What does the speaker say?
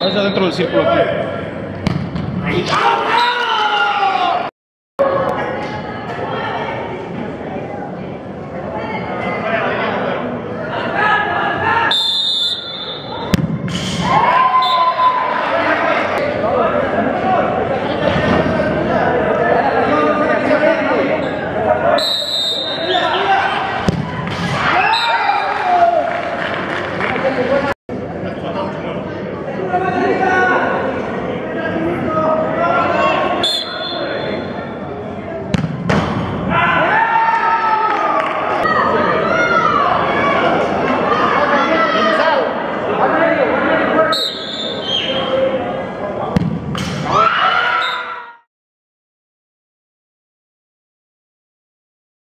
Vaya dentro del círculo aquí.